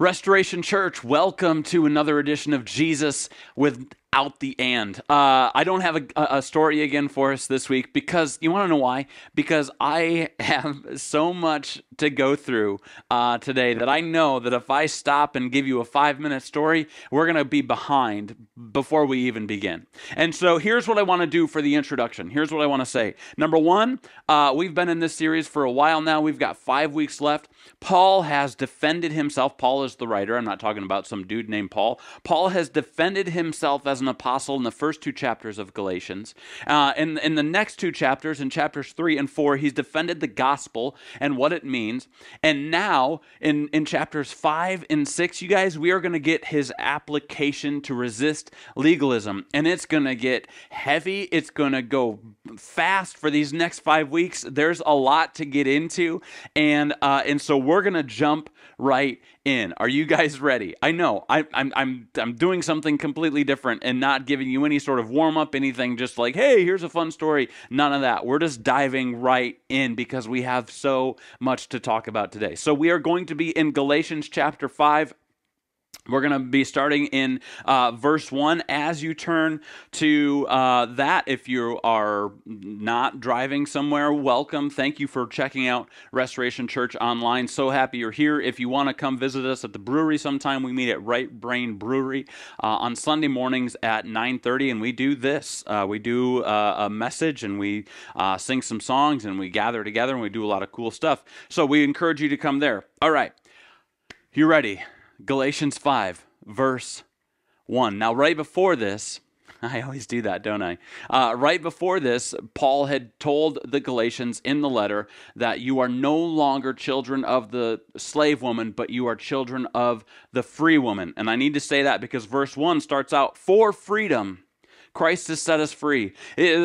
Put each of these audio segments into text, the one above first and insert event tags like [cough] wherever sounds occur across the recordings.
Restoration Church, welcome to another edition of Jesus without the and. Uh, I don't have a, a, story again for us this week because you want to know why? Because I [laughs] have so much to go through uh, today that I know that if I stop and give you a five minute story, we're going to be behind before we even begin. And so here's what I want to do for the introduction. Here's what I want to say. Number one, uh, we've been in this series for a while now. We've got five weeks left. Paul has defended himself. Paul is the writer. I'm not talking about some dude named Paul. Paul has defended himself as an apostle in the first two chapters of Galatians. Uh, in, in the next two chapters, in chapters three and four, he's defended the gospel and what it means. And now, in, in chapters five and six, you guys, we are going to get his application to resist legalism. And it's going to get heavy. It's going to go fast for these next five weeks. There's a lot to get into. And, uh, and so we're going to jump right in. Are you guys ready? I know I, I'm I'm I'm doing something completely different and not giving you any sort of warm up, anything. Just like, hey, here's a fun story. None of that. We're just diving right in because we have so much to talk about today. So we are going to be in Galatians chapter five. We're going to be starting in uh, verse 1. As you turn to uh, that, if you are not driving somewhere, welcome. Thank you for checking out Restoration Church online. So happy you're here. If you want to come visit us at the brewery sometime, we meet at Right Brain Brewery uh, on Sunday mornings at 9.30, and we do this. Uh, we do uh, a message, and we uh, sing some songs, and we gather together, and we do a lot of cool stuff. So we encourage you to come there. All right. You ready? Galatians 5, verse 1. Now, right before this, [laughs] I always do that, don't I? Uh, right before this, Paul had told the Galatians in the letter that you are no longer children of the slave woman, but you are children of the free woman. And I need to say that because verse 1 starts out, For freedom, Christ has set us free.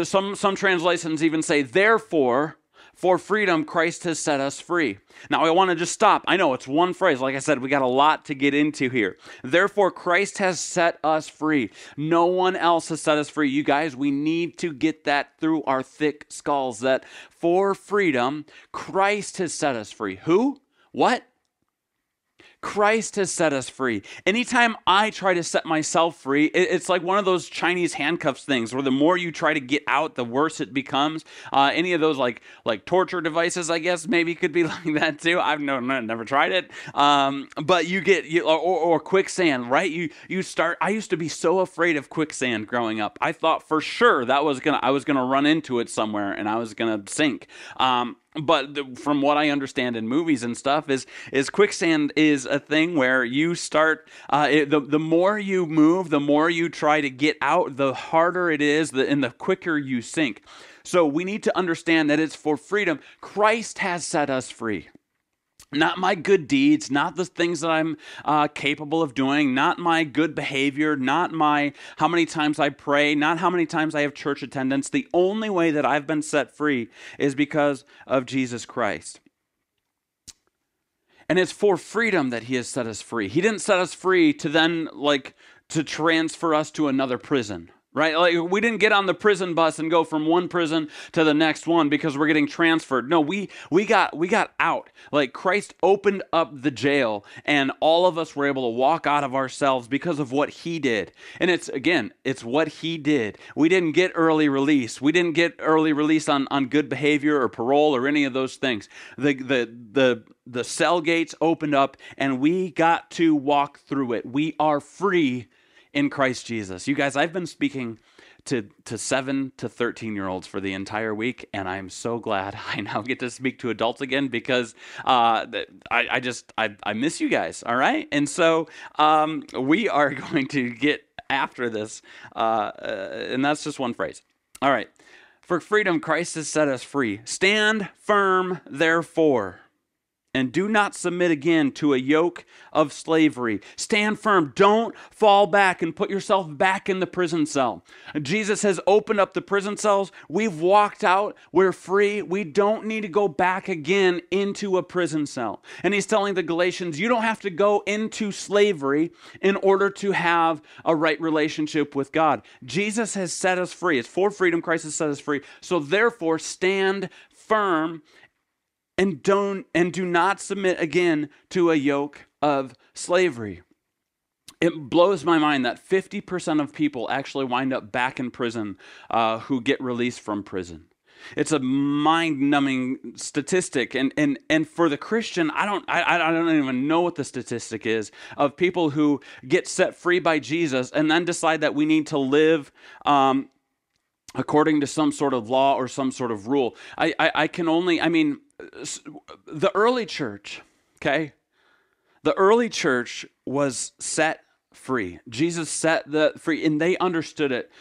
Some, some translations even say, Therefore, for freedom, Christ has set us free. Now, I want to just stop. I know it's one phrase. Like I said, we got a lot to get into here. Therefore, Christ has set us free. No one else has set us free. You guys, we need to get that through our thick skulls that for freedom, Christ has set us free. Who? What? Christ has set us free. Anytime I try to set myself free, it's like one of those Chinese handcuffs things where the more you try to get out, the worse it becomes. Uh, any of those like like torture devices, I guess maybe could be [laughs] like that too. I've no, no never tried it, um, but you get you, or, or quicksand, right? You you start. I used to be so afraid of quicksand growing up. I thought for sure that was gonna I was gonna run into it somewhere and I was gonna sink. Um, but the, from what I understand in movies and stuff is is quicksand is a thing where you start uh, it, the the more you move, the more you try to get out, the harder it is, the, and the quicker you sink. So we need to understand that it's for freedom. Christ has set us free not my good deeds, not the things that I'm uh, capable of doing, not my good behavior, not my how many times I pray, not how many times I have church attendance. The only way that I've been set free is because of Jesus Christ. And it's for freedom that he has set us free. He didn't set us free to then like to transfer us to another prison right? Like we didn't get on the prison bus and go from one prison to the next one because we're getting transferred. No, we we got we got out. Like Christ opened up the jail and all of us were able to walk out of ourselves because of what he did. And it's again, it's what he did. We didn't get early release. We didn't get early release on on good behavior or parole or any of those things. The the the the cell gates opened up and we got to walk through it. We are free in Christ Jesus. You guys, I've been speaking to, to 7 to 13 year olds for the entire week, and I'm so glad [laughs] I now get to speak to adults again because uh, I, I just, I, I miss you guys, all right? And so um, we are [laughs] going to get after this, uh, uh, and that's just one phrase. All right. For freedom, Christ has set us free. Stand firm, therefore and do not submit again to a yoke of slavery. Stand firm. Don't fall back and put yourself back in the prison cell. Jesus has opened up the prison cells. We've walked out. We're free. We don't need to go back again into a prison cell. And he's telling the Galatians, you don't have to go into slavery in order to have a right relationship with God. Jesus has set us free. It's for freedom. Christ has set us free. So therefore, stand firm and don't and do not submit again to a yoke of slavery. It blows my mind that 50% of people actually wind up back in prison uh, who get released from prison. It's a mind-numbing statistic, and and and for the Christian, I don't I, I don't even know what the statistic is of people who get set free by Jesus and then decide that we need to live um, according to some sort of law or some sort of rule. I, I, I can only, I mean, the early church, okay? The early church was set free. Jesus set the free, and they understood it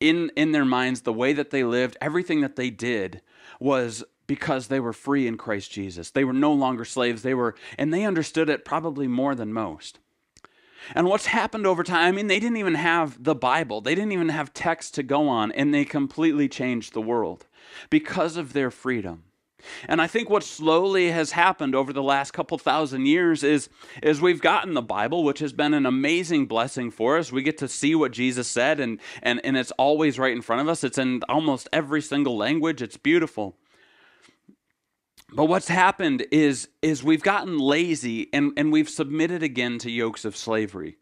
in, in their minds. The way that they lived, everything that they did was because they were free in Christ Jesus. They were no longer slaves. They were, and they understood it probably more than most. And what's happened over time, I mean, they didn't even have the Bible, they didn't even have text to go on, and they completely changed the world because of their freedom. And I think what slowly has happened over the last couple thousand years is, is we've gotten the Bible, which has been an amazing blessing for us. We get to see what Jesus said, and, and, and it's always right in front of us. It's in almost every single language. It's beautiful. But what's happened is, is we've gotten lazy and, and we've submitted again to yokes of slavery.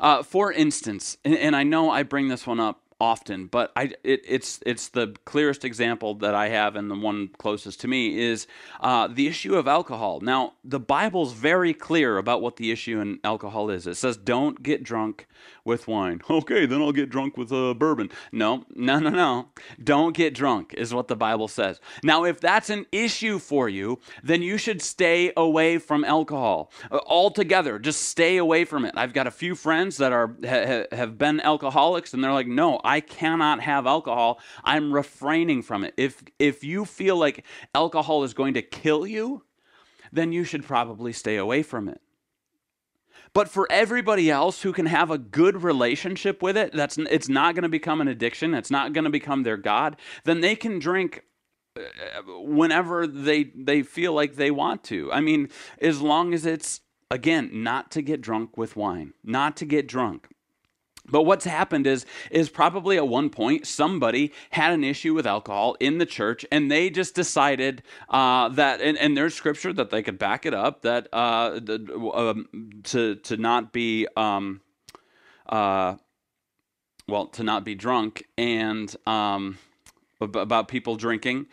Uh, for instance, and, and I know I bring this one up often, but I, it, it's it's the clearest example that I have, and the one closest to me is uh, the issue of alcohol. Now, the Bible's very clear about what the issue in alcohol is. It says, "Don't get drunk with wine." [laughs] Okay, then I'll get drunk with uh, bourbon. No, no, no, no. Don't get drunk is what the Bible says. Now, if that's an issue for you, then you should stay away from alcohol uh, altogether. Just stay away from it. I've got a few friends that are ha, have been alcoholics, and they're like, "No, I cannot have alcohol. I'm refraining from it. If if you feel like alcohol is going to kill you, then you should probably stay away from it. But for everybody else who can have a good relationship with it, that's it's not going to become an addiction, it's not going to become their god, then they can drink uh, whenever they they feel like they want to. I mean, as long as it's again not to get drunk with wine, not to get drunk. But what's happened is is probably at one point somebody had an issue with alcohol in the church, and they just decided uh, that, and, and, there's scripture that they could back it up that uh, uh, to to not be um, uh, well to not be drunk and um, about people drinking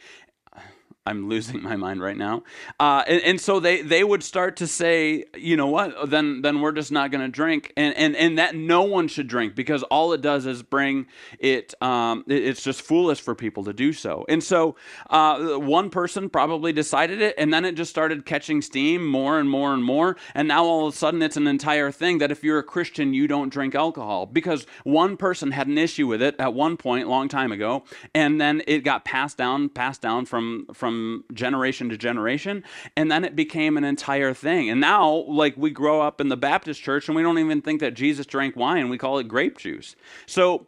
I'm losing [laughs] my mind right now. Uh, and, and, so they, they would start to say, you know what, then then we're just not going to drink, and, and and that no one should drink because all it does is bring it. Um, it's just foolish for people to do so. And so uh, one person probably decided it, and then it just started catching steam more and more and more, and now all of a sudden it's an entire thing that if you're a Christian, you don't drink alcohol because one person had an issue with it at one point, long time ago, and then it got passed down, passed down from from generation to generation and then it became an entire thing. And now like we grow up in the baptist church and we don't even think that jesus drank wine. We call it grape juice. So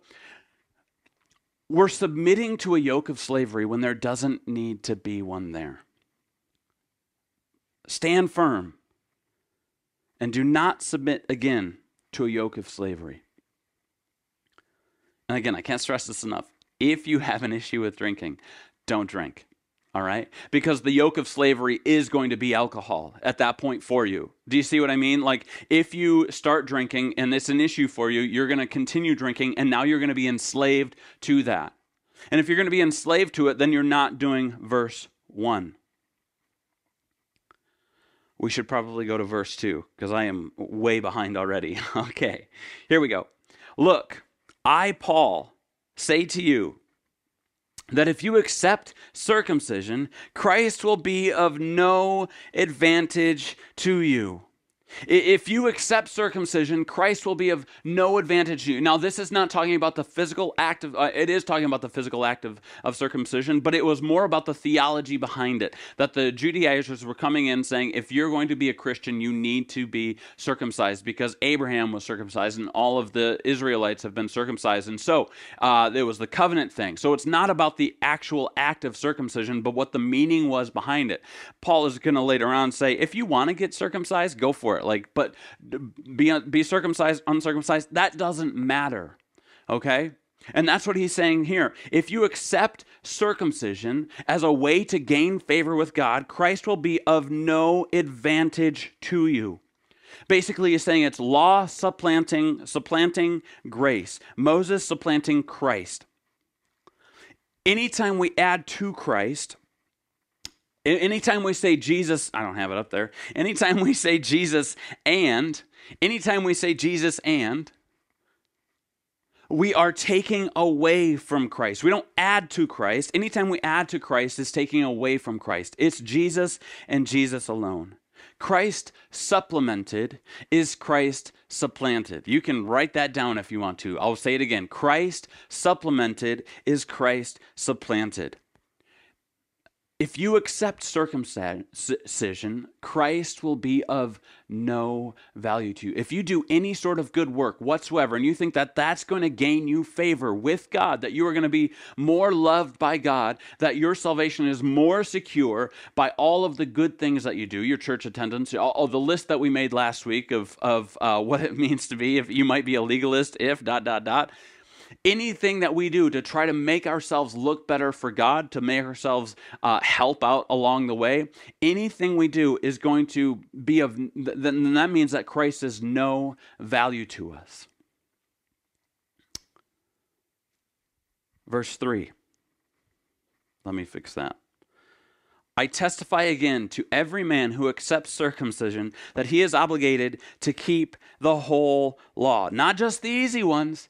we're submitting to a yoke of slavery when there doesn't need to be one there. Stand firm and do not submit again to a yoke of slavery. And again i can't stress this enough. If you have an issue with drinking don't drink all right? Because the yoke of slavery is going to be alcohol at that point for you. Do you see what I mean? Like, if you start drinking and it's an issue for you, you're going to continue drinking, and now you're going to be enslaved to that. And if you're going to be enslaved to it, then you're not doing verse 1. We should probably go to verse 2 because I am way behind already. [laughs] okay, here we go. Look, I, Paul, say to you, that if you accept circumcision, Christ will be of no advantage to you. If you accept circumcision, Christ will be of no advantage to you. Now, this is not talking about the physical act of, uh, it is talking about the physical act of, of circumcision, but it was more about the theology behind it. That the Judaizers were coming in saying, if you're going to be a Christian, you need to be circumcised because Abraham was circumcised and all of the Israelites have been circumcised. And so uh, it was the covenant thing. So it's not about the actual act of circumcision, but what the meaning was behind it. Paul is going to later on say, if you want to get circumcised, go for it. Like, but be, be circumcised, uncircumcised, that doesn't matter. Okay? And that's what he's saying here. If you accept circumcision as a way to gain favor with God, Christ will be of no advantage to you. Basically, he's saying it's law supplanting, supplanting grace, Moses supplanting Christ. Anytime we add to Christ, anytime we say Jesus, I don't have it up there. Anytime we say Jesus and, anytime we say Jesus and, we are taking away from Christ. We don't add to Christ. Anytime we add to Christ, is taking away from Christ. It's Jesus and Jesus alone. Christ supplemented is Christ supplanted. You can write that down if you want to. I'll say it again. Christ supplemented is Christ supplanted. If you accept circumcision, Christ will be of no value to you. If you do any sort of good work whatsoever and you think that that's going to gain you favor with God, that you are going to be more loved by God, that your salvation is more secure by all of the good things that you do, your church attendance, all, the list that we made last week of, of uh, [laughs] what it means to be, if you might be a legalist, if, dot, dot, dot anything that we do to try to make ourselves look better for God, to make ourselves uh, help out along the way, anything we do is going to be of, then that means that Christ is no value to us. Verse 3. Let me fix that. I testify again to every man who accepts circumcision that he is obligated to keep the whole law, not just the easy ones.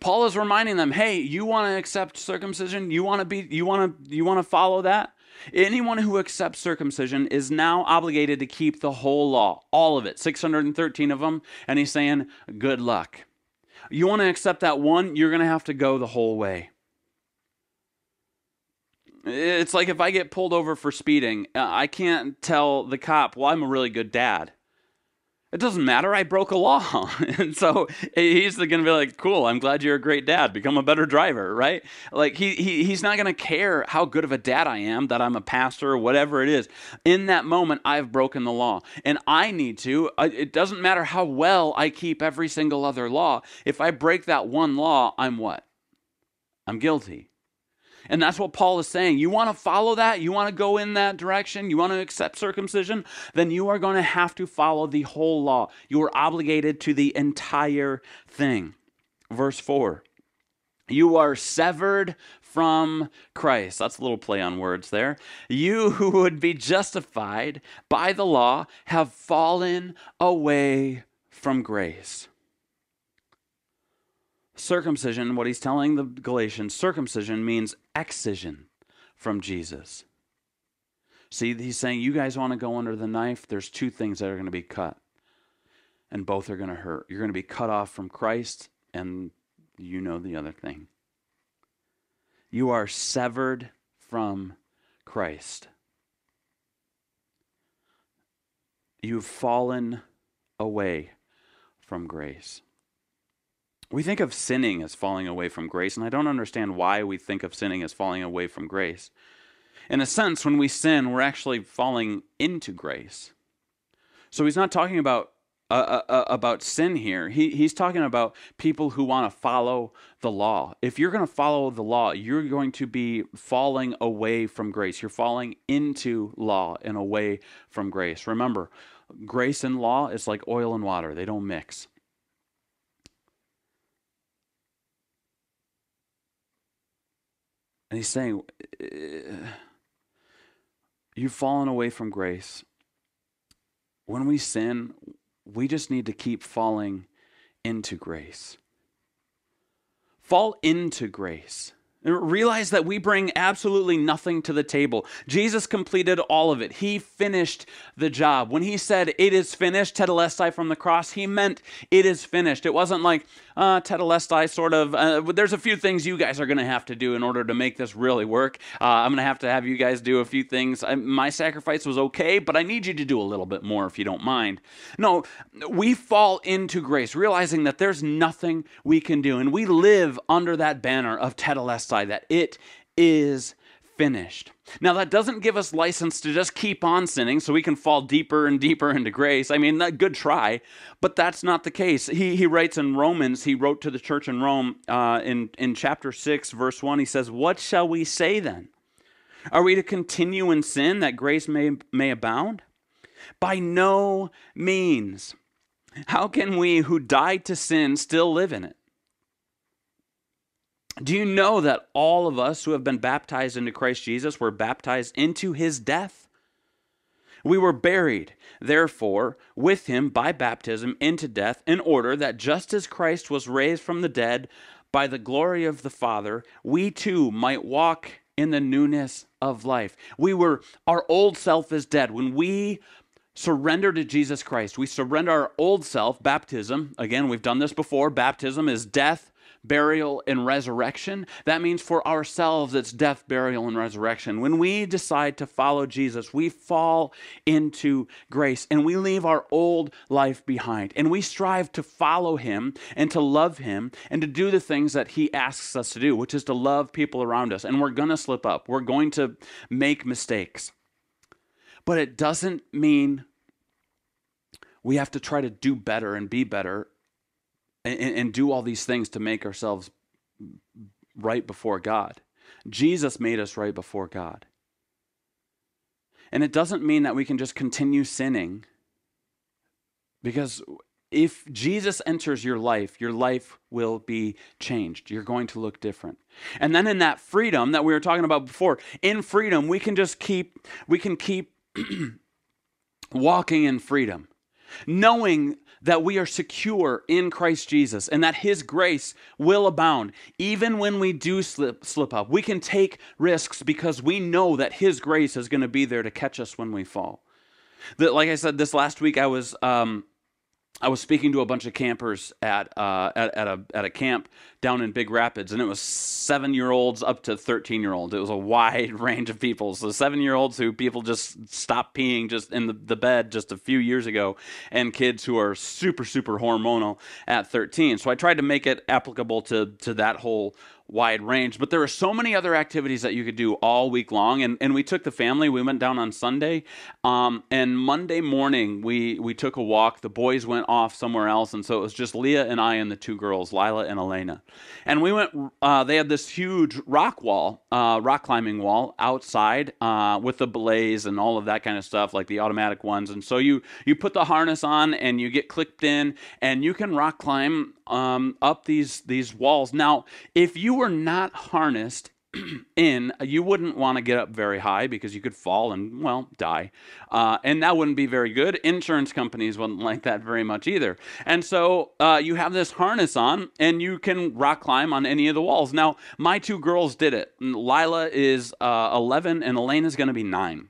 Paul is reminding them, "Hey, you want to accept circumcision? You want to be you want to you want to follow that? Anyone who accepts circumcision is now obligated to keep the whole law, all of it, 613 of them, and he's saying, "Good luck." You want to accept that one, you're going to have to go the whole way. It's like if I get pulled over for speeding, uh, I can't tell the cop, well, I'm a really good dad. It doesn't matter. I broke a law. [laughs] and so he's going to be like, cool, I'm glad you're a great dad. Become a better driver, right? Like he, he he's not going to care how good of a dad I am, that I'm a pastor or whatever it is. In that moment, I've broken the law. And I need to. It doesn't matter how well I keep every single other law. If I break that one law, I'm what? I'm guilty. And that's what Paul is saying. You want to follow that? You want to go in that direction? You want to accept circumcision? Then you are going to have to follow the whole law. You are obligated to the entire thing. Verse 4 You are severed from Christ. That's a little play on words there. You who would be justified by the law have fallen away from grace circumcision, what he's telling the Galatians, circumcision means excision from Jesus. See, he's saying, you guys want to go under the knife? There's two things that are going to be cut, and both are going to hurt. You're going to be cut off from Christ, and you know the other thing. You are severed from Christ. You've fallen away from grace. We think of sinning as falling away from grace, and I don't understand why we think of sinning as falling away from grace. In a sense, when we sin, we're actually falling into grace. So he's not talking about uh, uh, uh about sin here. He, he's talking about people who want to follow the law. If you're going to follow the law, you're going to be falling away from grace. You're falling into law and away from grace. Remember, grace and law is like oil and water, they don't mix. And he's saying, uh, You've fallen away from grace. When we sin, we just need to keep falling into grace. Fall into grace. Realize that we bring absolutely nothing to the table. Jesus completed all of it. He finished the job. When he said, It is finished, tetelestai from the cross, he meant it is finished. It wasn't like, uh, tetelestai sort of, uh, there's a few things you guys are going to have to do in order to make this really work. Uh, I'm going to have to have you guys do a few things. I, my sacrifice was okay, but I need you to do a little bit more if you don't mind. No, we fall into grace, realizing that there's nothing we can do. And we live under that banner of tetelestai, that it is finished. Now, that doesn't give us license to just keep on sinning so we can fall deeper and deeper into grace. I mean, that good try, but that's not the case. He, he writes in Romans, he wrote to the church in Rome uh, in, in chapter 6, verse 1, he says, What shall we say then? Are we to continue in sin that grace may, may abound? By no means. How can we who died to sin still live in it? Do you know that all of us who have been baptized into Christ Jesus were baptized into his death? We were buried, therefore, with him by baptism into death, in order that just as Christ was raised from the dead by the glory of the Father, we too might walk in the newness of life. We were, our old self is dead. When we surrender to Jesus Christ, we surrender our old self, baptism. Again, we've done this before. Baptism is death burial, and resurrection. That means for ourselves, it's death, burial, and resurrection. When we decide to follow Jesus, we fall into grace and we leave our old life behind. And we strive to follow him and to love him and to do the things that he asks us to do, which is to love people around us. And we're going to slip up, we're going to make mistakes. But it doesn't mean we have to try to do better and be better and, and do all these things to make ourselves right before God. Jesus made us right before God. And it doesn't mean that we can just continue sinning because if Jesus enters your life, your life will be changed. You're going to look different. And then in that freedom that we were talking about before, in freedom, we can just keep we can keep [clears throat] walking in freedom, knowing that we are secure in Christ Jesus and that His grace will abound. Even when we do slip, slip up, we can take risks because we know that His grace is going to be there to catch us when we fall. That, like I said, this last week I was um, I was speaking to a bunch of campers at, uh, at, at, a, at a camp down in Big Rapids, and it was seven year olds up to 13 year olds. It was a wide [laughs] range of people. So, seven year olds who people just stopped peeing just in the, the bed just a few years ago, and kids who are super, super hormonal at 13. So, I tried to make it applicable to, to that whole wide range. But there are so many other activities that you could do all week long. And, and we took the family, we went down on Sunday. Um, and Monday morning, we, we took a walk. The boys went off somewhere else. And so it was just Leah and I and the two girls, Lila and Elena. And we went, uh, they had this huge rock wall, uh, rock climbing wall outside uh, with the belays and all of that kind of stuff, like the automatic ones. And so you, you put the harness on and you get clipped in and you can rock climb um, up these these walls. Now, if you were not harnessed [clears throat] in, you wouldn't want to get up very high because you could fall and well die, uh, and that wouldn't be very good. Insurance companies wouldn't [laughs] like that very much either. And so uh, you have this harness on, and you can rock climb on any of the walls. Now, my two girls did it. Lila is uh, 11, and Elena is going to be nine.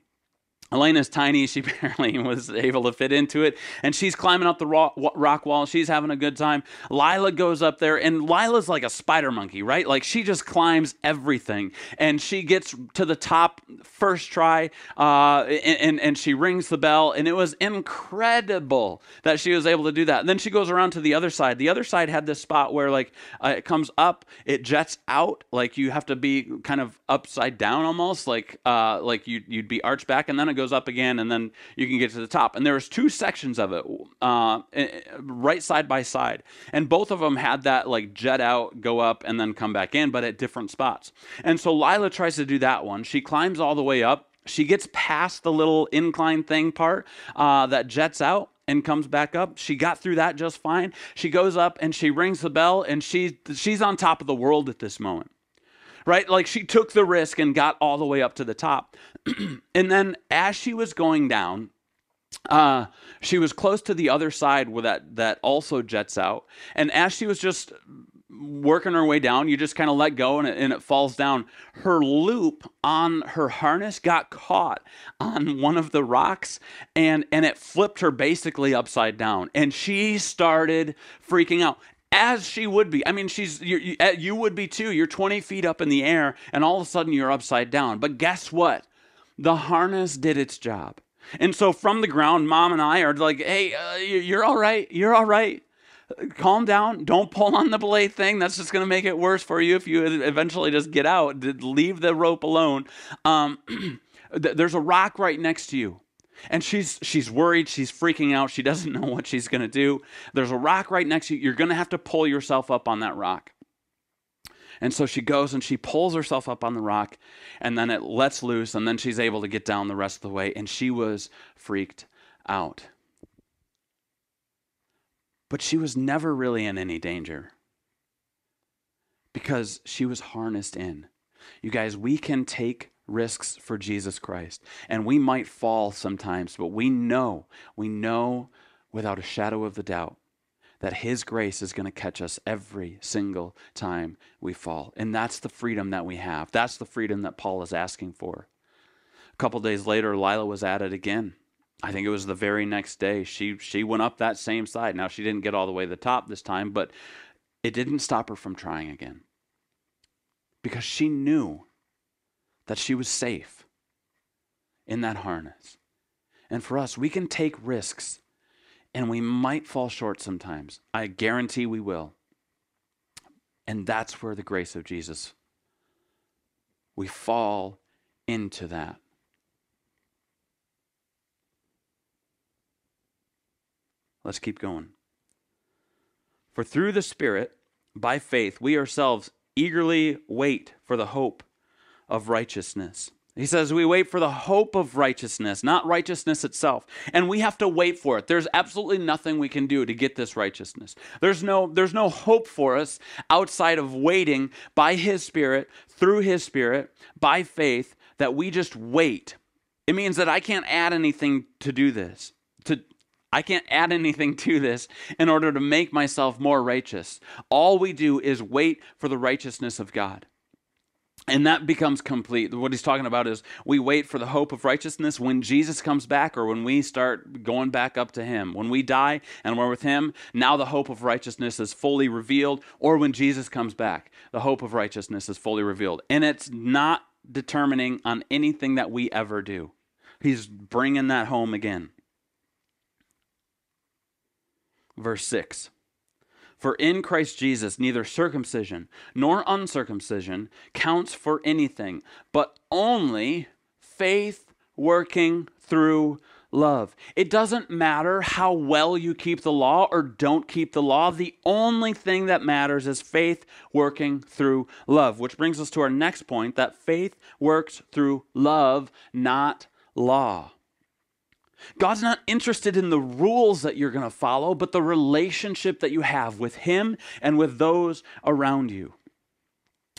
Elena's tiny. She [laughs] barely was able to fit into it. And she's climbing up the rock wall. She's having a good time. Lila goes up there, and Lila's like a spider monkey, right? Like she just climbs everything. And she gets to the top first try, uh, and, and, she rings the bell. And it was incredible that she was able to do that. And then she goes around to the other side. The other side had this spot where, like, uh, it comes up, it jets out. Like you have to be kind of upside down almost, like, uh, like you, you'd be arched back, and then it goes goes up again, and then you can get to the top. And there was two sections of it, uh, right side by side, and both of them had that like jet out, go up, and then come back in, but at different spots. And so Lila tries to do that one. She climbs all the way up. She gets past the little incline thing part uh, that jets out, and comes back up. She got through that just fine. She goes up and she rings the bell and she she's on top of the world at this moment right? Like she took the risk and got all the way up to the top. [clears throat] and then as she was going down, uh, she was close to the other side where that that also jets out. And as she was just working her way down, you just kind of let go and it, and it falls down. Her loop on her harness got caught on one of the rocks and and it flipped her basically upside down. And she started freaking out as she would be. I mean, she's you, uh, you would be too. You're 20 feet up in the air, and all of a sudden you're upside down. But guess what? The harness did its job. And so from the ground, mom and I are like, "Hey, uh, you're all right. You're all right. Calm down. Don't pull on the belay thing. That's just going to make it worse for you if you eventually just get out. Leave the rope alone." Um, [clears throat] there's a rock right next to you and she's she's worried. She's freaking out. She doesn't know what she's going to do. There's a rock right next to you. You're going to have to pull yourself up on that rock. And so she goes and she pulls herself up on the rock and then it lets loose and then she's able to get down the rest of the way and she was freaked out. But she was never really in any danger because she was harnessed in. You guys, we can take risks for Jesus Christ. And we might fall sometimes, but we know, we know without a shadow of the doubt that His grace is going to catch us every single time we fall. And that's the freedom that we have. That's the freedom that Paul is asking for. A couple days later, Lila was at it again. I think it was the very next day. She she went up that same side. Now she didn't get all the way to the top this time, but it didn't stop her from trying again. Because she knew that she was safe in that harness. And for us, we can take risks and we might fall short sometimes. I guarantee we will. And that's where the grace of Jesus, we fall into that. Let's keep going. For through the Spirit, by faith, we ourselves eagerly wait for the hope of righteousness. He says we wait for the hope of righteousness, not righteousness itself. And we have to wait for it. There's absolutely nothing we can do to get this righteousness. There's no there's no hope for us outside of waiting by his spirit, through his spirit, by faith that we just wait. It means that I can't add anything to do this. To I can't add anything to this in order to make myself more righteous. All we do is wait for the righteousness of God. And that becomes complete. What he's talking about is we wait for the hope of righteousness when Jesus comes back or when we start going back up to him. When we die and we're with him, now the hope of righteousness is fully revealed. Or when Jesus comes back, the hope of righteousness is fully revealed. And it's not determining on anything that we ever do. He's bringing that home again. Verse 6. For in Christ Jesus, neither circumcision nor uncircumcision counts for anything, but only faith working through love. It doesn't matter how well you keep the law or don't keep the law. The only thing that matters is faith working through love, which brings us to our next point that faith works through love, not law. God's not interested in the rules that you're going to follow, but the relationship that you have with Him and with those around you.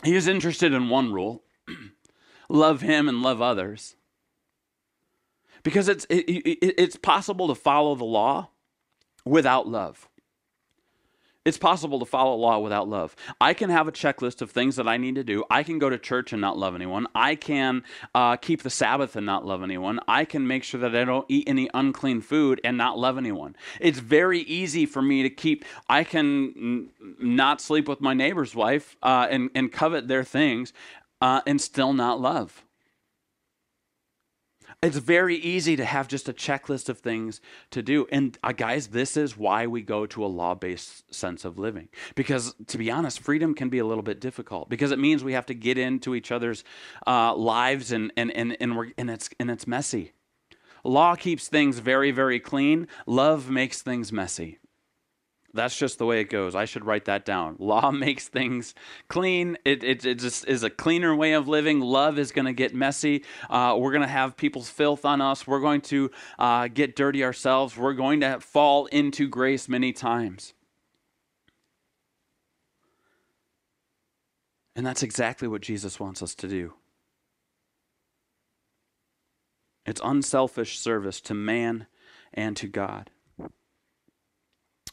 He is interested in one rule [clears throat] love Him and love others. Because it's, it, it, it's possible to follow the law without love. It's possible to follow law without love. I can have a checklist of things that I need to do. I can go to church and not love anyone. I can uh, keep the Sabbath and not love anyone. I can make sure that I don't eat any unclean food and not love anyone. It's very easy for me to keep, I can n- not sleep with my neighbor's wife uh, and, and covet their things uh, and still not love. It's very easy to have just a checklist of things to do. And uh, guys, this is why we go to a law based sense of living. Because to be honest, freedom can be a little bit difficult because it means we have to get into each other's uh, lives and, and, and, and, we're, and, it's, and it's messy. Law keeps things very, very clean, love makes things messy. That's just the way it goes. I should write that down. [laughs] Law makes things clean. It, it, it just is a cleaner way of living. Love is going to get messy. Uh, we're going to have people's filth on us. We're going to uh, get dirty ourselves. We're going to fall into grace many times. And that's exactly what Jesus wants us to do. It's unselfish service to man and to God.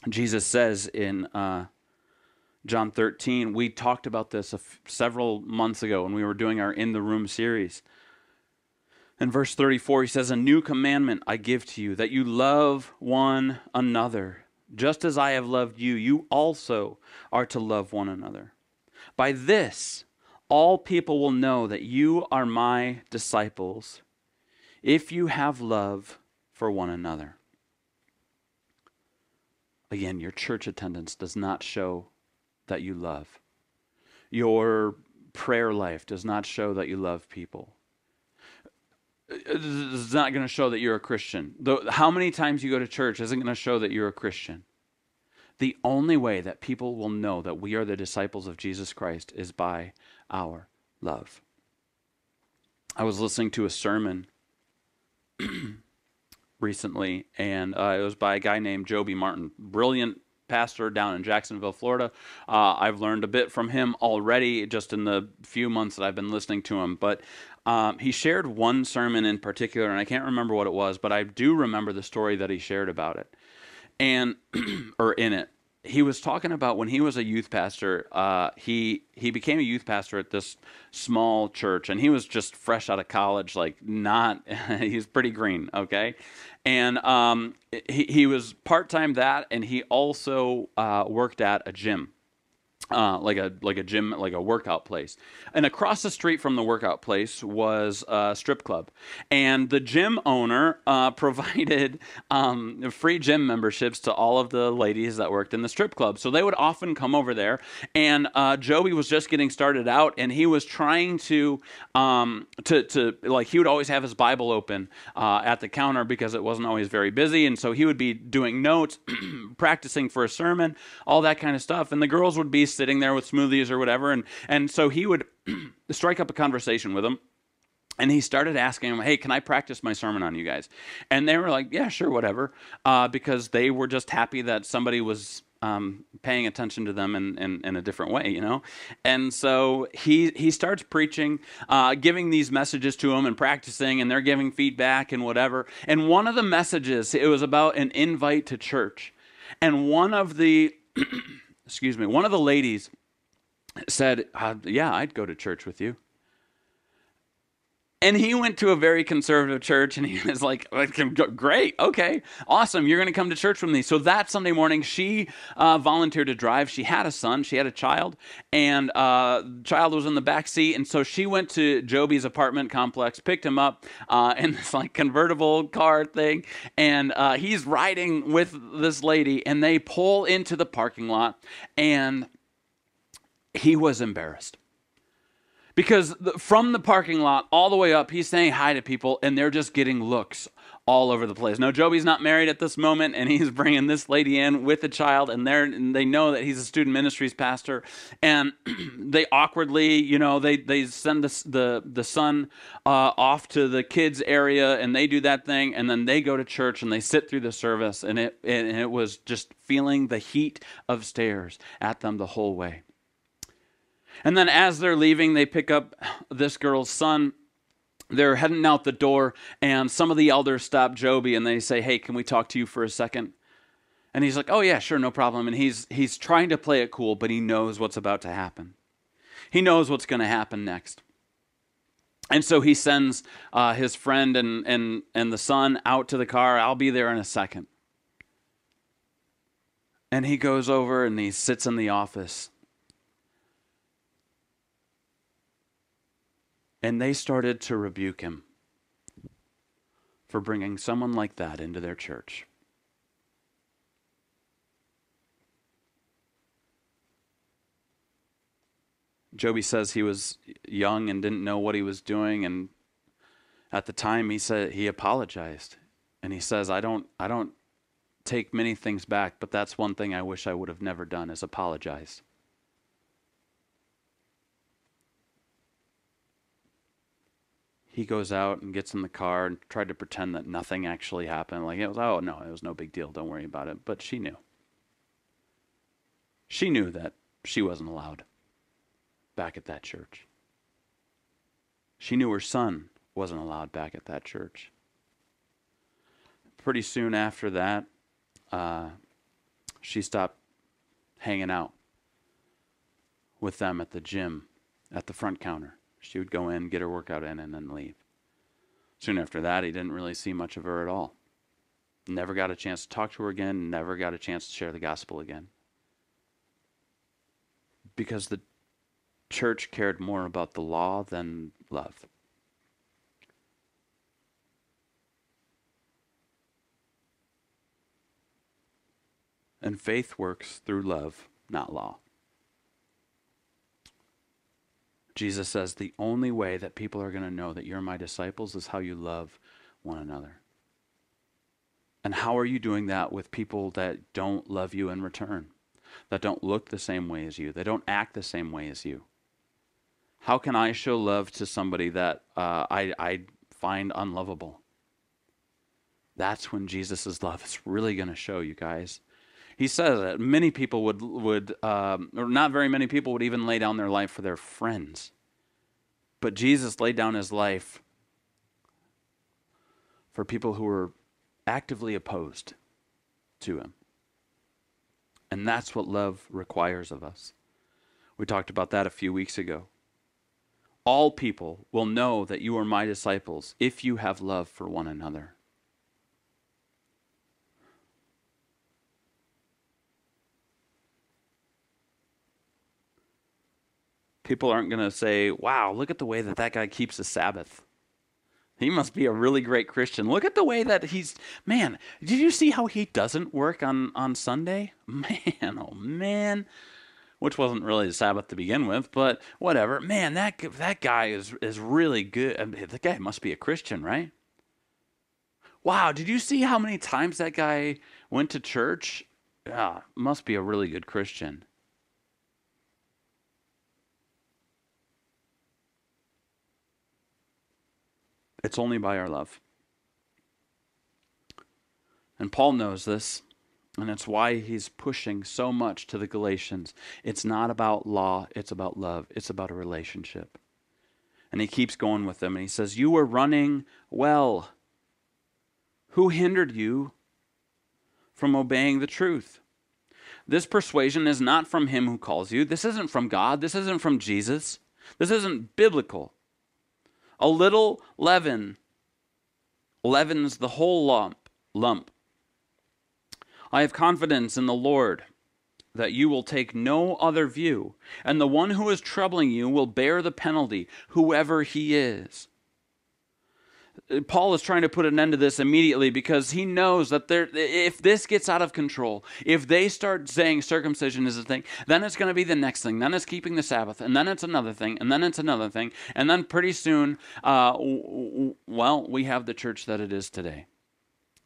Jesus says in uh, John 13, we talked about this several months ago when we were doing our In the Room series. In verse 34, he says, A new commandment I give to you, that you love one another. Just as I have loved you, you also are to love one another. By this, all people will know that you are my disciples, if you have love for one another. Again, your church attendance does not show that you love. Your prayer life does not show that you love people. Uh, it's not going to show that you're a Christian. How many times you go to church isn't going to show that you're a Christian. The only way that people will know that we are the disciples of Jesus Christ is by our love. I was listening to a sermon [clears throat] recently, and uh, it was by a guy named Joby Martin. Brilliant pastor down in Jacksonville, Florida. Uh, I've learned a bit from him already just in the few months that I've been listening to him. But um, he shared one sermon in particular, and I can't remember what it was, but I do remember the story that he shared about it, and [clears throat] or in it he was talking about when he was a youth pastor. Uh, he he became a youth pastor at this small church, and he was just fresh out of college, like not. [laughs] he's pretty green, okay, and um, he he was part time that, and he also uh, worked at a gym uh, like a like a gym, like a workout place. And across the street from the workout place was a strip club, and the gym owner uh, [laughs] provided um, free gym memberships to all of the ladies that worked in the strip club. So they would often come over there. And uh, Joby was just getting started out, and he was trying to um, to to like he would always have his Bible open uh, at the counter because it wasn't always very busy, and so he would be doing notes, [clears throat] practicing for a sermon, all that kind of stuff, and the girls would be sitting there with smoothies or whatever. And, and so he would [clears throat] strike up a conversation with them. And he started asking them, hey, can I practice my sermon on you guys? And they were like, yeah, sure, whatever. Uh, because they were just happy that somebody was um, paying attention to them in, in, in, a different way, you know? And so he, he starts preaching, uh, giving these messages to them and practicing, and they're giving feedback and whatever. And one of the messages, it was about an invite to church. And one of the [clears throat] excuse me, one of the ladies said, uh, Yeah, I'd go to church with you. And he went to a very conservative church and he was like, Great, okay, awesome. You're going to come to church with me. So that Sunday morning, she uh, volunteered to drive. She had a son, she had a child, and uh, the child was in the back seat. And so she went to Joby's apartment complex, picked him up uh, in this like convertible car thing. And uh, he's riding with this lady, and they pull into the parking lot. And he was embarrassed because from the parking lot all the way up, he's saying hi to people, and they're just getting looks all over the place. Now, Joby's not married at this moment, and [laughs] he's bringing this lady in with a child, and they and they know that he's a student ministries pastor, and [clears throat] they awkwardly, you know, they they send the the the son uh, off to the kids area, and they do that thing, and then they go to church and they sit through the service, and it and it was just feeling the heat of stares at them the whole way. And then as they're leaving, they pick up this girl's son. They're heading out the door, and some of the elders stop Joby and they say, Hey, can we talk to you for a second? And he's like, Oh, yeah, sure, no problem. And he's, he's trying to play it cool, but he knows what's about to happen. He knows what's going to happen next. And so he sends uh, his friend and, and, and the son out to the car. I'll be there in a second. And he goes over and he sits in the office And they started to rebuke him for bringing someone like that into their church. Joby says he was young and didn't know what he was doing and at the time he said he apologized and he says I don't I don't take many things back but that's one thing I wish I would have never done is apologize. He goes out and gets in the car and tried to pretend that nothing actually happened. Like it was, oh no, it was no big deal. Don't worry about it. But she knew. She knew that she wasn't allowed back at that church. She knew her son wasn't allowed back at that church. Pretty soon after that, uh, she stopped hanging out with them at the gym at the front counter. She would go in, get her workout in, and then leave. Soon after that, he didn't really see much of her at all. Never got a chance to talk to her again, never got a chance to share the gospel again. Because the church cared more about the law than love. And faith works through love, not law. Jesus says the only way that people are going to know that you're my disciples is how you love one another. And how are you doing that with people that don't love you in return, that don't look the same way as you, that don't act the same way as you? How can I show love to somebody that uh, I, I find unlovable? That's when Jesus' love is really going to show you guys. He says that many people would would um, or not very many people would even lay down their life for their friends. But Jesus laid down his life for people who were actively opposed to him. And that's what love requires of us. We talked about that a few weeks ago. All people will know that you are my disciples if you have love for one another. People aren't going to say, wow, look at the way that that guy keeps the Sabbath. He must be a really great Christian. Look at the way that he's man, did you see how he doesn't work on on Sunday? [laughs] Man, oh man. Which wasn't really the Sabbath to begin with, but whatever. Man, that that guy is is really good. I mean, the guy must be a Christian, right? Wow, did you see how many times that guy went to church? Yeah, must be a really good Christian. It's only by our love. And Paul knows this, and it's why he's pushing so much to the Galatians. It's not about law, it's about love, it's about a relationship. And he keeps going with them, and he says, You were running well. Who hindered you from obeying the truth? This persuasion is not from him who calls you. This isn't from God. This isn't from Jesus. This isn't biblical. A little leaven leavens the whole lump. lump. I have confidence in the Lord that you will take no other view, and the one who is troubling you will bear the penalty, whoever he is. Paul is trying to put an end to this immediately because he knows that if this gets out of control, if they start saying circumcision is a thing, then it's going to be the next thing. Then it's keeping the Sabbath, and then it's another thing, and then it's another thing, and then pretty soon, uh, well, we have the church that it is today.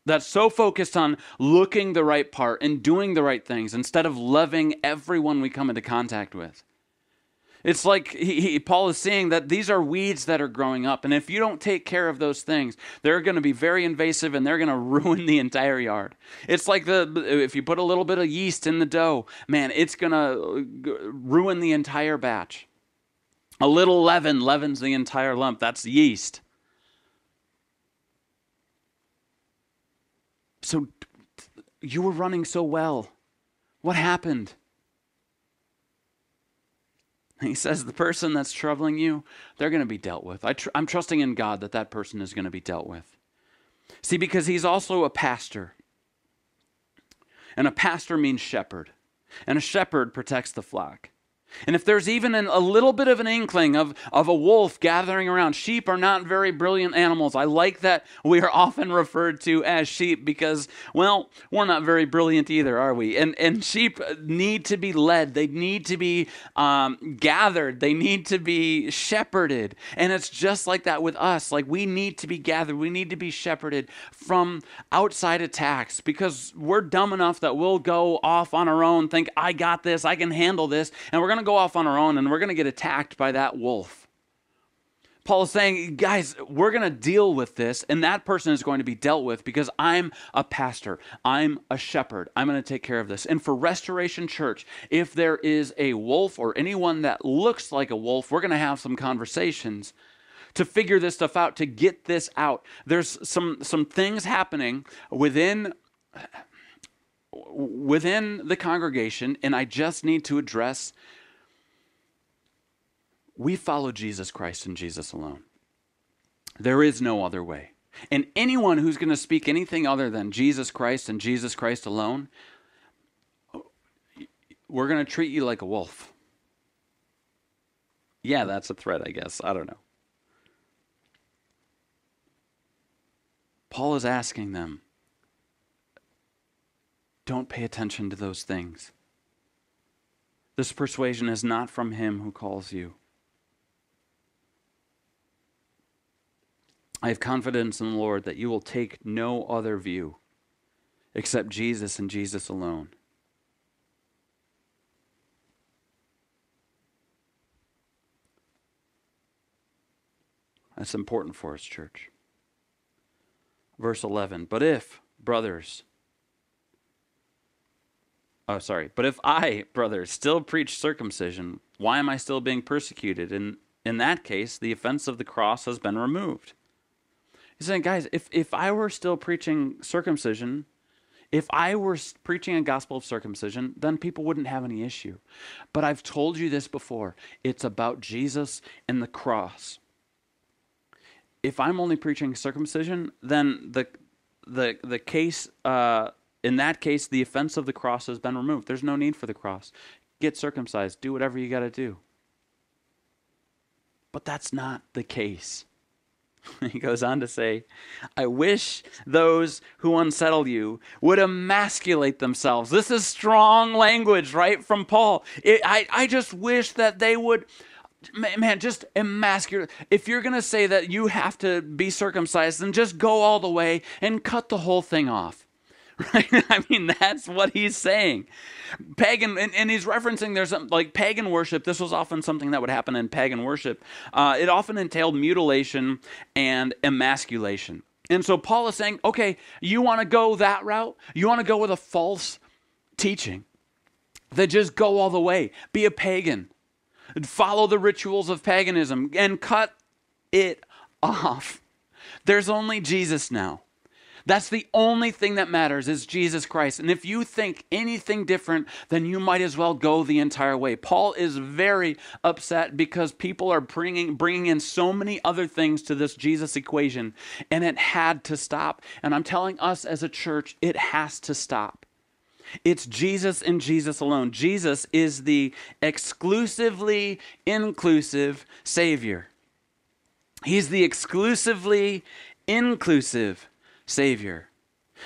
That's so focused on looking the right part and doing the right things instead of loving everyone we come into contact with. It's like he, he, Paul is saying that these are weeds that are growing up. And if you don't take care of those things, they're going to be very invasive and they're going [laughs] to ruin the entire yard. It's like the if you put a little bit of yeast in the dough, man, it's going to ruin the entire batch. A little leaven leavens the entire lump. That's yeast. So you were running so well. What happened? He says the person that's troubling you, they're going to be dealt with. I I'm trusting in God that that person is going to be dealt with. See, because he's also a pastor. And a pastor means shepherd. And a shepherd protects the flock. And if there's even an, a little bit of an inkling of, of a wolf gathering around, sheep are not very brilliant animals. I like that we are often referred to as sheep because, well, we're not very brilliant either, are we? And, and sheep need to be led, they need to be um, gathered, they need to be shepherded. And it's just like that with us. Like we need to be gathered, we need to be shepherded from outside attacks because we're dumb enough that we'll go off on our own, think, I got this, I can handle this, and we're going to go off on our own and we're going to get attacked by that wolf. Paul is saying, guys, we're going to deal with this, and that person is going to be dealt with because I'm a pastor. I'm a shepherd. I'm going to take care of this. And for Restoration Church, if there is a wolf or anyone that looks like a wolf, we're going to have some conversations to figure this stuff out, to get this out. There's some, some things happening within within the congregation, and I just need to address we follow Jesus Christ and Jesus alone. There is no other way. And anyone who's going to speak anything other than Jesus Christ and Jesus Christ alone, we're going to treat you like a wolf. Yeah, that's a threat, I guess. I don't know. Paul is asking them don't pay attention to those things. This persuasion is not from him who calls you. I have confidence in the Lord that you will take no other view except Jesus and Jesus alone. That's important for us, church. Verse 11 But if, brothers, oh, sorry. But if I, brothers, still preach circumcision, why am I still being persecuted? And in that case, the offense of the cross has been removed. He's saying, guys, if, if I were still preaching circumcision, if I were preaching a gospel of circumcision, then people wouldn't have any issue. But I've told you this before it's about Jesus and the cross. If I'm only preaching circumcision, then the, the, the case, uh, in that case, the offense of the cross has been removed. There's no need for the cross. Get circumcised, do whatever you got to do. But that's not the case. [laughs] he goes on to say, I wish those who unsettle you would emasculate themselves. This is strong language, right, from Paul. It, I, I just wish that they would, man, just emasculate. If you're going to say that you have to be circumcised, then just go all the way and cut the whole thing off. [laughs] right? [laughs] I mean, that's what he's saying. Pagan, and, and he's referencing there's some, like pagan worship. This was often something that would happen in pagan worship. Uh, it often entailed mutilation and emasculation. And so Paul is saying, okay, you want to go that route? You want to go with a false teaching? Then just go all the way. Be a pagan. And follow the rituals of paganism and cut it off. There's only Jesus now. That's the only thing that matters is Jesus Christ. And if you think anything different, then you might as well go the entire way. Paul is very upset because people are bringing bringing in so many other things to this Jesus equation and it had to stop. And I'm telling us as a church, it has to stop. It's Jesus and Jesus alone. Jesus is the exclusively inclusive Savior. He's the exclusively inclusive Savior.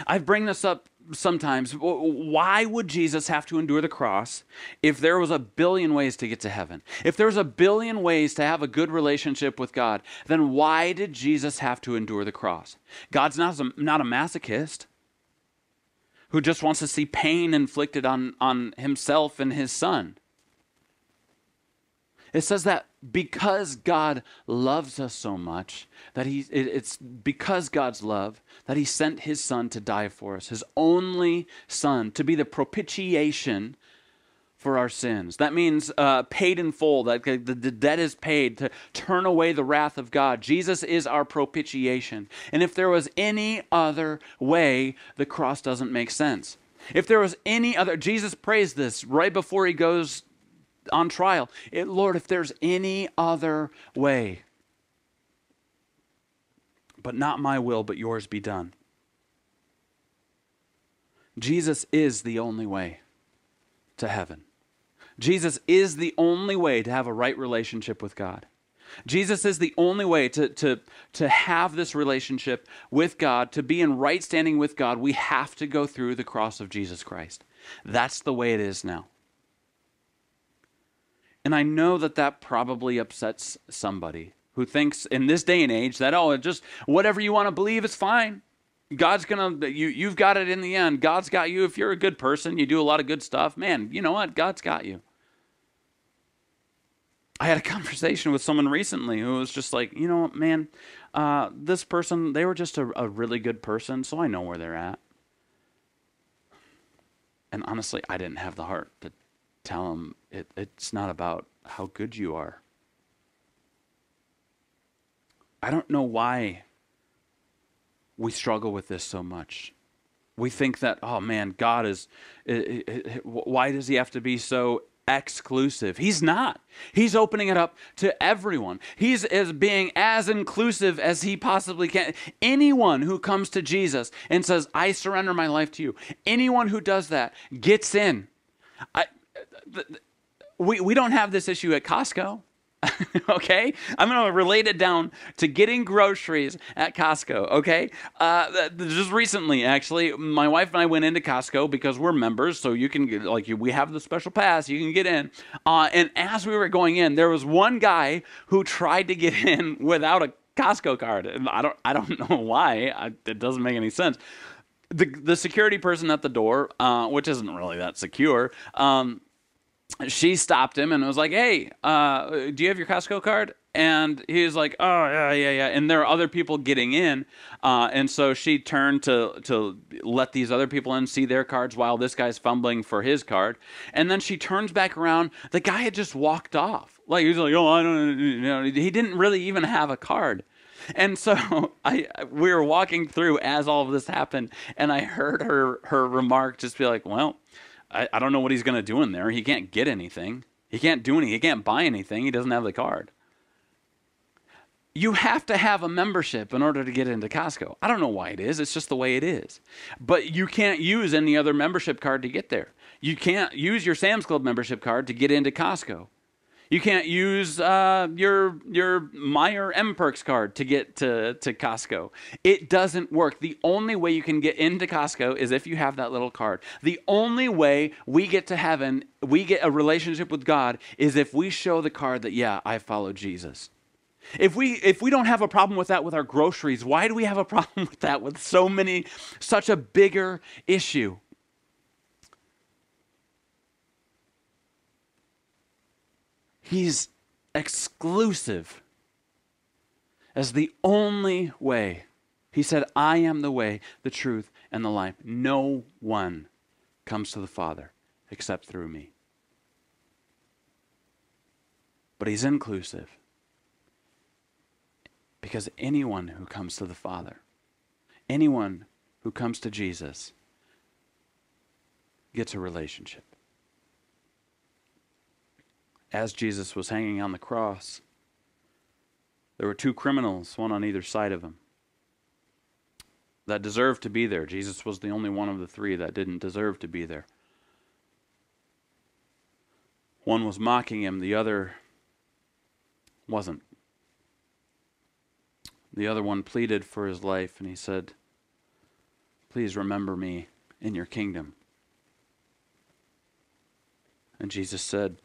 I bring this up sometimes. Why would Jesus have to endure the cross if there was a billion ways to get to heaven? If there was a billion ways to have a good relationship with God, then why did Jesus have to endure the cross? God's not a, not a masochist who just wants to see pain inflicted on, on himself and his son. It says that because God loves us so much, that he, it, it's because God's love that he sent his son to die for us, his only son, to be the propitiation for our sins. That means uh, paid in full, that the, the debt is paid to turn away the wrath of God. Jesus is our propitiation. And if there was any other way, the cross doesn't make sense. If there was any other, Jesus prays this right before he goes on trial. It, Lord, if there's any other way, but not my will, but yours be done. Jesus is the only way to heaven. Jesus is the only way to have a right relationship with God. Jesus is the only way to, to, to have this relationship with God, to be in right standing with God. We have to go through the cross of Jesus Christ. That's the way it is now. And I know that that probably upsets somebody who thinks in this day and age that, oh, just whatever you want to believe is fine. God's gonna you you've got it in the end. God's got you if you're a good person, you do a lot of good stuff. Man, you know what? God's got you. I had a [laughs] conversation with someone recently who was just like, you know what, man, uh, this person, they were just a, a really good person, so I know where they're at. And honestly, I didn't have the heart to tell them it, it's not about how good you are. I don't know why we struggle with this so much. We think that, oh man, God is, it, it, it, why does he have to be so exclusive? He's not. He's opening it up to everyone. He's as being as inclusive as he possibly can. Anyone who comes to Jesus and says, I surrender my life to you, anyone who does that gets in. I, we, we don't have this issue at Costco. [laughs] okay? I'm going to relate it down to getting groceries at Costco, okay? Uh, just recently, actually, my wife and I went into Costco because we're members, so you can, get, like, we have the special pass, you can get in. Uh, and as we were going in, there was one guy who tried to get [laughs] in without a Costco card. I don't, I don't [laughs] know why. I, it doesn't make any sense. The, the security person at the door, uh, which isn't really that secure, um, she stopped him and was like, "Hey, uh, do you have your Costco card?" And he was like, "Oh yeah, yeah, yeah." And there are other people getting in, uh, and so she turned to to let these other people in see their cards while this guy's fumbling for his card. And then she turns back around. The guy had just walked off. Like he was like, "Oh, I don't," you know, he didn't really even have a card. And so [laughs] I we were walking through as all of this happened, and I heard her her remark just be like, "Well." I, I don't know what he's going to do in there. He can't get anything. He can't do anything. He can't buy anything. He doesn't have the card. You have to have a membership in order to get into Costco. I don't know why it is. It's just the way it is. But you can't use any other membership card to get there. You can't use your Sam's Club membership card to get into Costco. You can't use uh, your your Meijer mPerks card to get to, to Costco. It doesn't work. The only way you can get into Costco is if you have that little card. The only way we get to heaven, we get a relationship with God, is if we show the card that yeah, I follow Jesus. If we if we don't have a problem with that with our groceries, why do we have a [laughs] problem with that with so many such a bigger issue? He's exclusive as the only way. He said, I am the way, the truth, and the life. No one comes to the Father except through me. But he's inclusive because anyone who comes to the Father, anyone who comes to Jesus, gets a relationship as Jesus was hanging on the cross, there were two criminals, one on either side of him, that deserved to be there. Jesus was the only one of the three that didn't deserve to be there. One was mocking him, the other wasn't. The other one pleaded for his life, and he said, Please remember me in your kingdom. And Jesus said,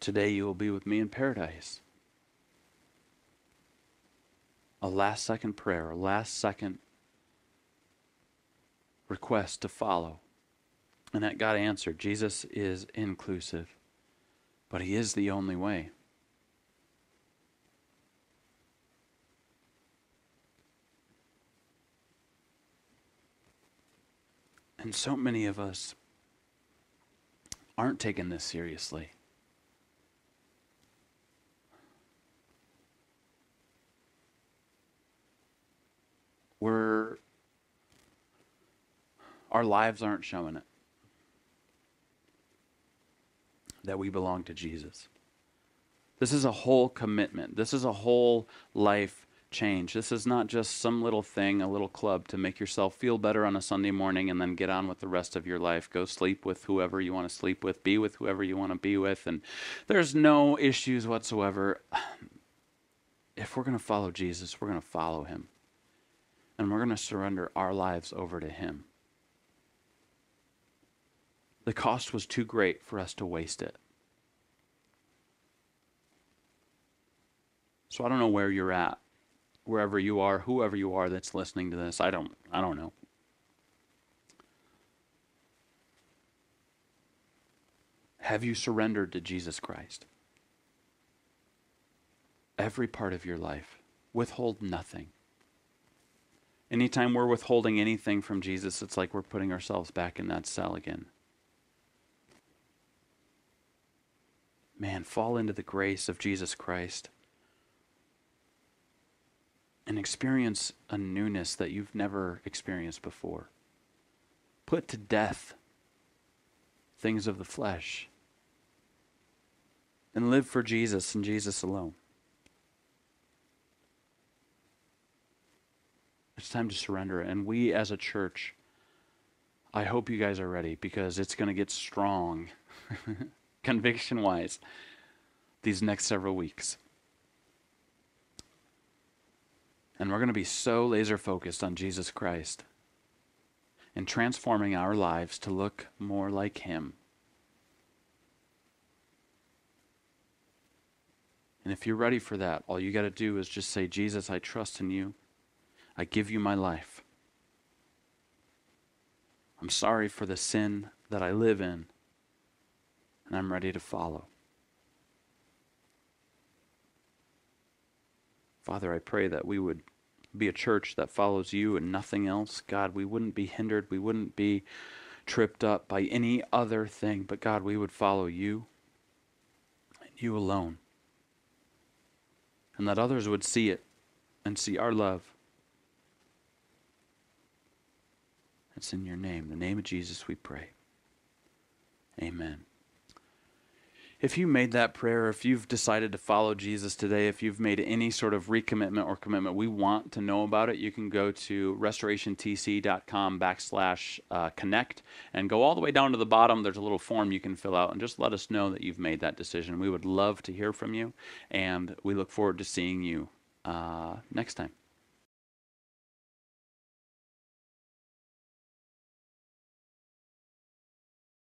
Today you will be with me in paradise. A last second prayer, a last second request to follow. And that got answered. Jesus is inclusive, but He is the only way. And so many of us aren't taking this seriously. We're our lives aren't showing it that we belong to Jesus. This is a whole commitment. This is a whole life change. This is not just some little thing, a little club to make yourself feel better on a Sunday morning and then get on with the rest of your life. Go sleep with whoever you want to sleep with, be with whoever you want to be with, and there's no issues whatsoever. [sighs] If we're going to follow Jesus, we're going to follow him and we're going to surrender our lives over to Him. The cost was too great for us to waste it. So I don't know where you're at, wherever you are, whoever you are that's listening to this. I don't I don't know. Have you surrendered to Jesus Christ? Every part of your life. Withhold nothing. Anytime we're withholding anything from Jesus, it's like we're putting ourselves back in that cell again. Man, fall into the grace of Jesus Christ and experience a newness that you've never experienced before. Put to death things of the flesh and live for Jesus and Jesus alone. It's time to surrender. And we as a church, I hope you guys are ready because it's going to get strong, [laughs] conviction wise, these next several weeks. And we're going to be so laser focused on Jesus Christ and transforming our lives to look more like Him. And if you're ready for that, all you got to do is just say, Jesus, I trust in you. I give you my life. I'm sorry for the sin that I live in. and I'm ready to follow. Father, I pray that we would be a church that follows you and nothing else. God, we wouldn't be hindered. We wouldn't be tripped up by any other thing. But God, we would follow you and you alone. And that others would see it and see our love. It's in your name, the name of Jesus, we pray. Amen if you made that prayer, if you've decided to follow Jesus today, if you've made any sort of recommitment or commitment, we want to know about it. You can go to restorationtc.com backslash uh, connect and go all the way down to the bottom. There's a little form you can fill out and just let us know that you've made that decision. We would love to hear from you, and we look forward to seeing you uh, next time.